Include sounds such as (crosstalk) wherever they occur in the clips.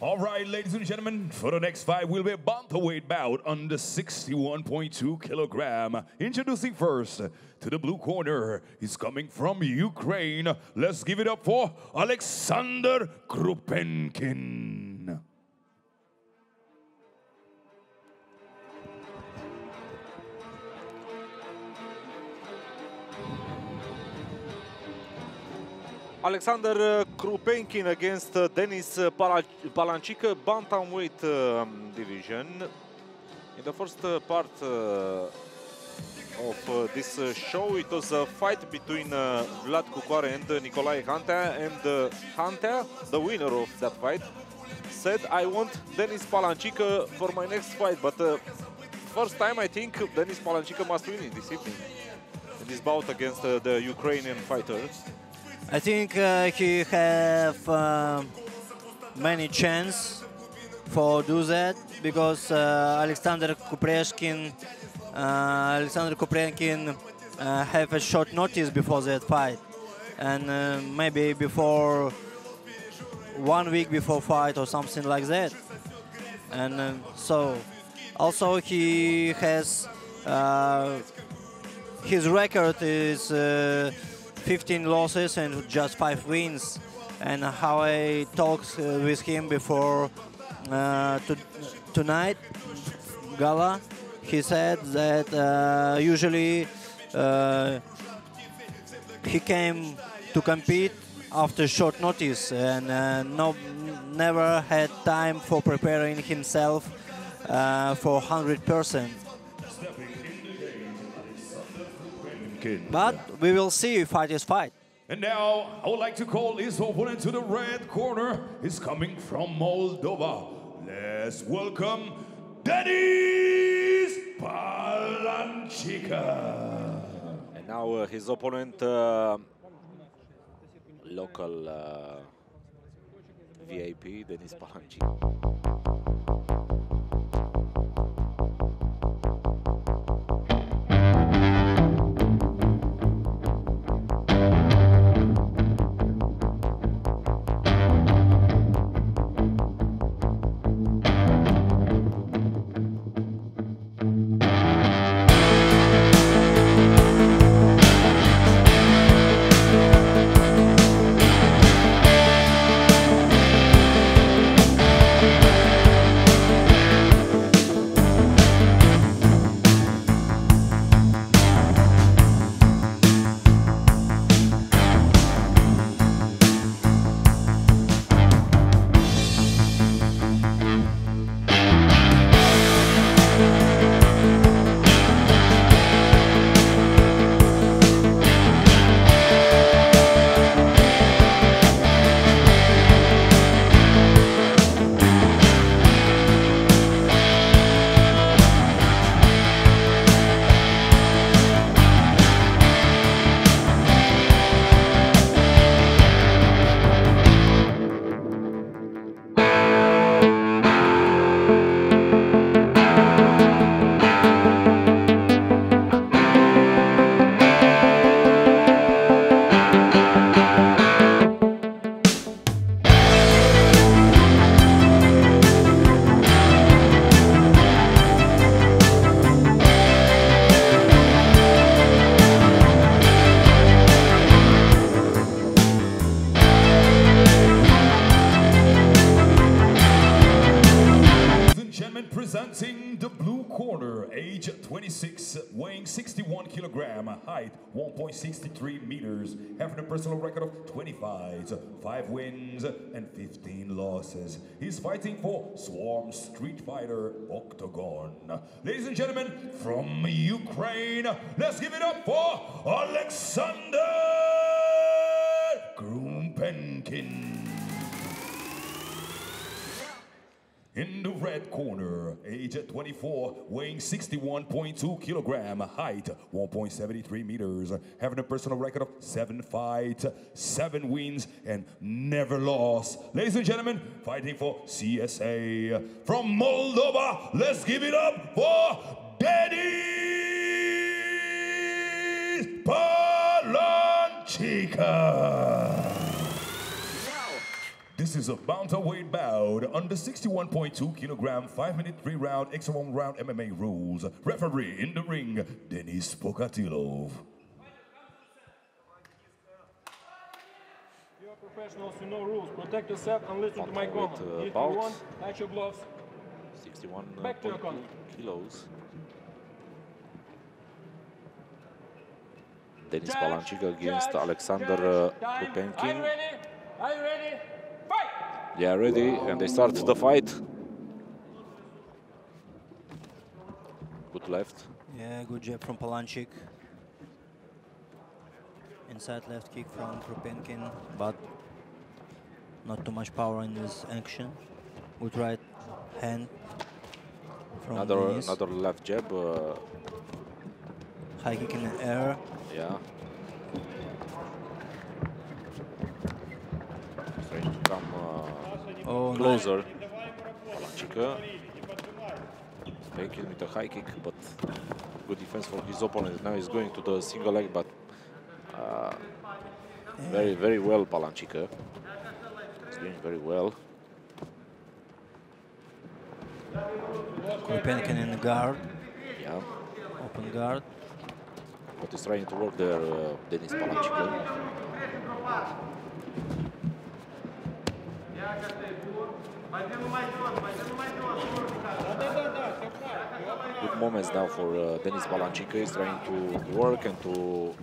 All right, ladies and gentlemen, for the next fight, we'll be a bantamweight bout under 61.2 kilogram. Introducing first to the blue corner, he's coming from Ukraine. Let's give it up for Alexander Krupenkin. Alexander Krupenkin against Denis Palancic, bantamweight um, division. In the first uh, part uh, of uh, this show, it was a fight between Vlad Cucoare and Nicolae Hantea, and uh, Hantea, the winner of that fight, said, I want Denis Palancic for my next fight, but first time I think Denis Palancic must win in this evening, in this bout against the Ukrainian fighter. I think uh, he have uh, many chance for do that because uh, Alexander Kupreshkin, Alexander Kupreshkin have a short notice before that fight, and maybe before one week before fight or something like that, and uh, so also he has uh, his record is. Uh, 15 losses and just five wins. And how I talked uh, with him before uh, to, tonight gala, he said that uh, usually uh, he came to compete after short notice and uh, no, never had time for preparing himself uh, for 100%. But we will see fight is fight. And now I would like to call his opponent to the red corner. He's coming from Moldova. Let's welcome Denis Palancica. And now uh, his opponent, uh, local uh, VIP, Denis Palancic. Weighing 61 kilogram, height 1.63 meters, having a personal record of 20 fights, 5 wins, and 15 losses. He's fighting for Swarm Street Fighter Octagon. Ladies and gentlemen, from Ukraine, let's give it up for Alexander In the red corner, age at 24, weighing 61.2 kilogram, height 1.73 meters, having a personal record of seven fights, seven wins, and never lost. Ladies and gentlemen, fighting for CSA from Moldova, let's give it up for Denis Palancica. The This is a bantamweight bout on the 61.2 kilogram, 5 minute 3 round, extra 1 round MMA rules. Referee in the ring, Denis Pokatilov. You are professionals, you know rules. Protect yourself and listen to my Bantamweight, command. uh, if bout. you want, touch your gloves. 61 Back to your kilos. Denis Balanchik against judge, Alexander judge, uh. Are you Krupenkin. ready? Are you ready? They are ready and they start the fight. Good left. Yeah, good jab from Palanchik. Inside left kick from Krupenkin, but not too much power in this action. Good right hand from Another another left jab. Uh, High kick in the air. yeah. Trying to come uh, Oh, nice. closer. Palancica. Making with a high kick, but good defense for his opponent. Now he's going to the single leg, but uh, very, very well Palancica. He's doing very well. Krupenkin in the guard, Yeah. open guard. But he's trying to work there, uh, Denis Palancica. Good moments now for uh, Denis Palancica. He's trying to work and to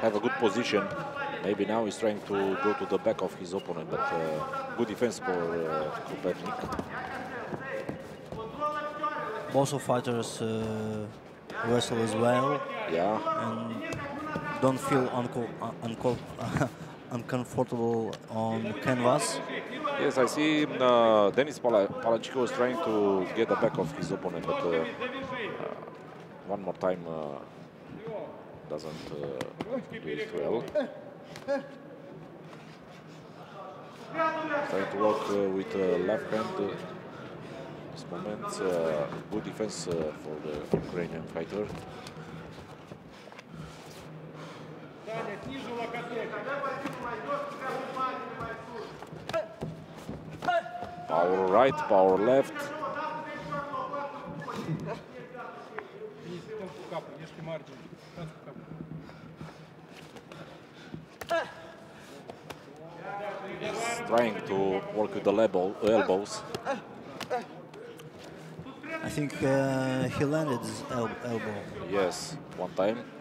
have a good position. Maybe now he's trying to go to the back of his opponent, but uh, good defense for uh, Kopernik. Both of fighters uh, wrestle as well Yeah, and don't feel unco un- unco (laughs) uncomfortable on canvas. Yes, I see uh, Denis Pala Palanchiko is trying to get the back of his opponent, but uh, uh, one more time uh, doesn't uh, do it well. Trying to work with left hand. This moment, good defense for the Ukrainian fighter. Power right, power left. He's trying to work with the elbow, elbows. I think uh, he landed his el elbow. Yes, one time.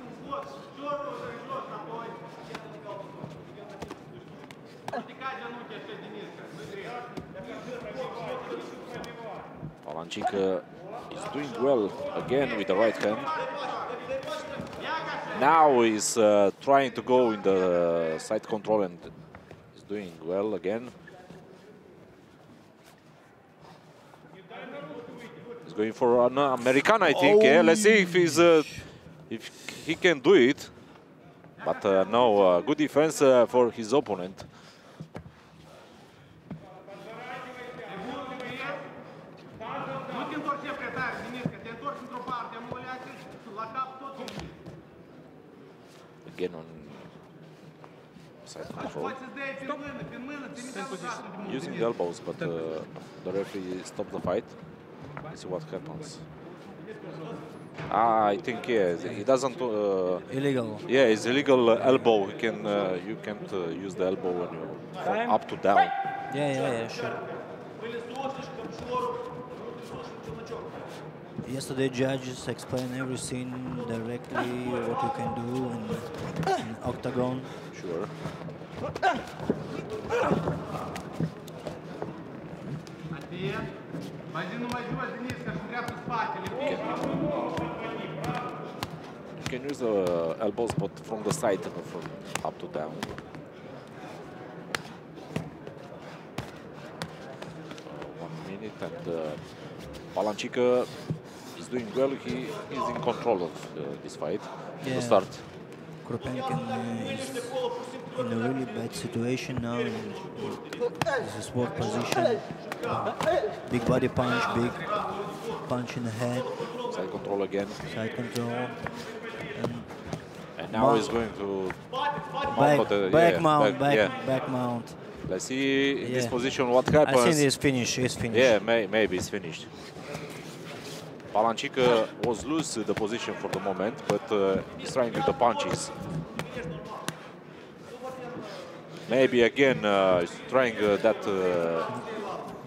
Palancica is doing well again with the right hand. Now he's uh, trying to go in the side control and is doing well again. He's going for an American, I think. Yeah, let's see if he's uh, if he can do it. But uh, no, uh, good defense uh, for his opponent. Again on side control. Poți să-ți dai pe mână, pe mână, ține pe brațul de mult. Using the elbows, but uh, the referee stopped the fight. Let's see what happens. Ah, I think yeah, he doesn't. Uh, Illegal. yeah, it's illegal uh, elbow. You can uh, you can't uh, use the elbow when you from up to down. Yeah, yeah, yeah, sure. Yesterday, judges explained everything directly, what you can do in, in octagon. Sure. You can use the elbows, but from the side, from up to down. One minute, and uh, Palancica is doing well. He is in control of uh, this fight. from Yeah. The start. Krupenkin uh, is in a really bad situation now. This is sport position. Big body punch, big punch in the head, Side control again. side control. And And now Mount. he's going to back, uh, back yeah, mount, back- back, yeah. back mount. Let's see in this position what happens. I think it's finished. It's finished. Yeah, may, maybe it's finished. Palancica was loose the position for the moment, but uh, he's trying with the punches. Maybe again uh, he's trying uh, that. Uh,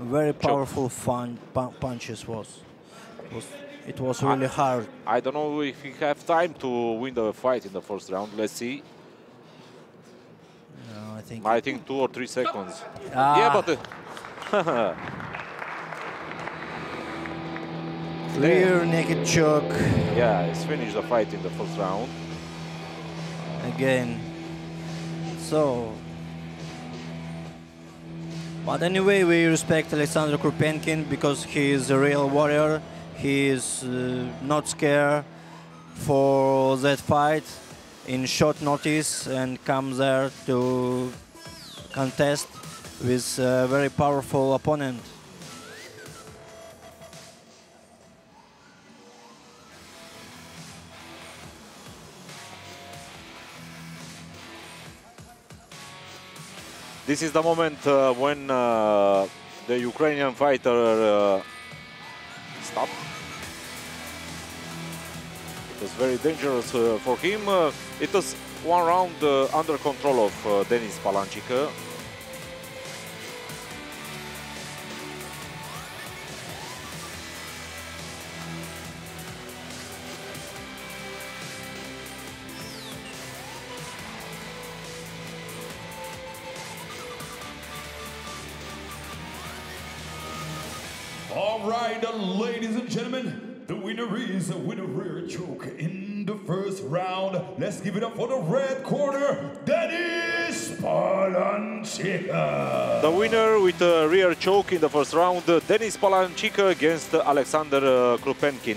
Very powerful fun, pu- punches was. was. It was really hard. I don't know if he have time to win the fight in the first round. Let's see. No, I think. I think two or three seconds. Ah. Yeah, but (laughs) Rear naked choke yeah, he's finished the fight in the first round. again. So. But anyway, we respect Alexander Krupenkin because he is a real warrior. He is uh, not scared for that fight in short notice and come there to contest with a very powerful opponent. This is the moment uh, when uh, the Ukrainian fighter uh, stopped. It was very dangerous uh, for him. Uh, it was one round uh, under control of Denis Palancica. Ladies and gentlemen, the winner is a winner rear choke in the first round. Let's give it up for the red corner, Denis Palancica. The winner with a rear choke in the first round, Denis Palancica against Alexander uh, Krupenkin.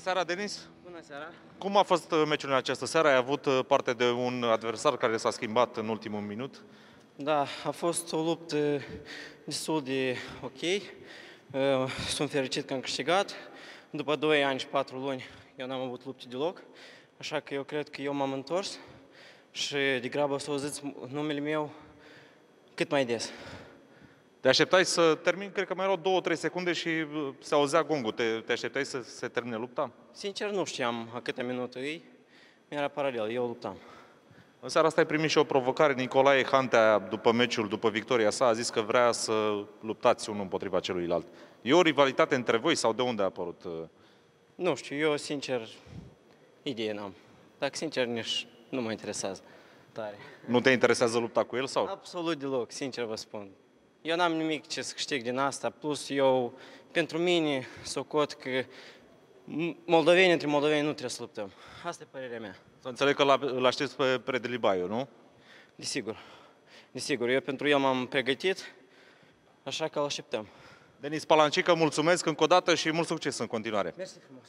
Seara, Denis! Bună seara! Cum a fost uh, meciul în această seară? Ai avut uh, parte de un adversar care s-a schimbat în ultimul minut? Da, a fost o luptă destul de ok. Uh, Sunt fericit că am câștigat. După 2 ani și 4 luni eu n-am avut lupte deloc, așa că eu cred că eu m-am întors și degrabă să auziți numele meu cât mai des. Te așteptai să termin, cred că mai erau două-trei secunde și uh, se auzea gongul. Te, te așteptai să se termine lupta? Sincer, nu știam a câte minute îi. Mi-era paralel, eu luptam. În seara asta ai primit și o provocare. Nicolae Hantea, după meciul, după victoria sa, a zis că vrea să luptați unul împotriva celuilalt. E o rivalitate între voi sau de unde a apărut? uh? Nu știu, eu sincer idee n-am. Dacă sincer nici nu mă interesează tare. Nu te interesează lupta cu el sau? Absolut deloc, sincer vă spun. Eu n-am nimic ce să câștig din asta, plus eu, pentru mine, socot că m- moldoveni între moldoveni nu trebuie să luptăm. Asta e părerea mea. Să înțeleg că l- îl aștepți pe Predelibaiu, nu? Desigur. Desigur, eu pentru el m-am pregătit, așa că îl așteptăm. Denis Palancică, mulțumesc încă o dată și mult succes în continuare. Mersi frumos.